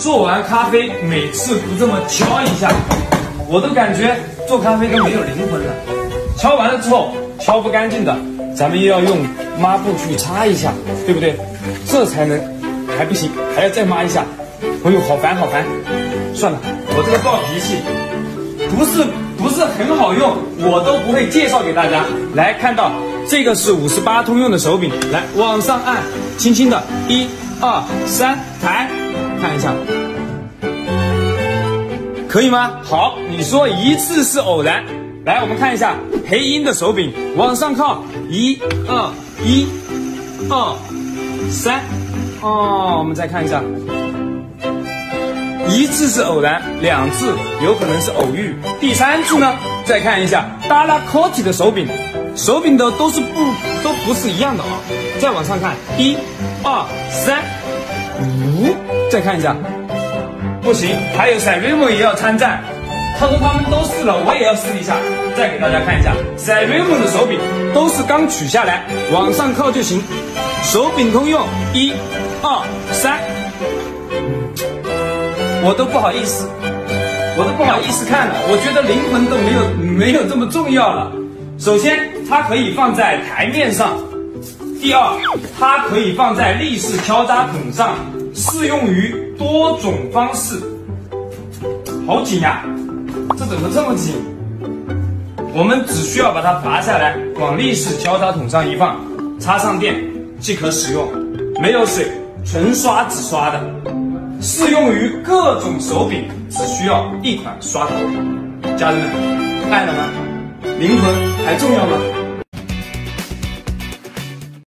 做完咖啡每次不这么敲一下，我都感觉做咖啡都没有灵魂了。敲完了之后，敲不干净的，咱们又要用抹布去擦一下，对不对？这才能还不行，还要再抹一下。哎呦，好烦好烦！算了，我这个暴脾气不是不是很好用，我都不会介绍给大家。来看到这个是五十八通用的手柄，来往上按，轻轻的，一、二、三，抬，看一下，可以吗？好，你说一次是偶然。来，我们看一下黑鹰的手柄，往上靠，一、二、一、二、三，哦，我们再看一下。一次是偶然，两次有可能是偶遇，第三次呢？再看一下 d a l a c o t 的手柄，手柄的都是不都不是一样的啊。再往上看，一、二、三、五，再看一下，不行，还有 s a r i m o 也要参战。他说他们都试了，我也要试一下。再给大家看一下 s a r i m o 的手柄都是刚取下来，往上靠就行。手柄通用，一、二、三。我都不好意思，我都不好意思看了。我觉得灵魂都没有没有这么重要了。首先，它可以放在台面上；第二，它可以放在立式敲扎筒上，适用于多种方式。好紧呀，这怎么这么紧？我们只需要把它拔下来，往立式交叉桶上一放，插上电即可使用。没有水，纯刷子刷的。适用于各种手柄，只需要一款刷头。家人们，爱了吗？灵魂还重要吗？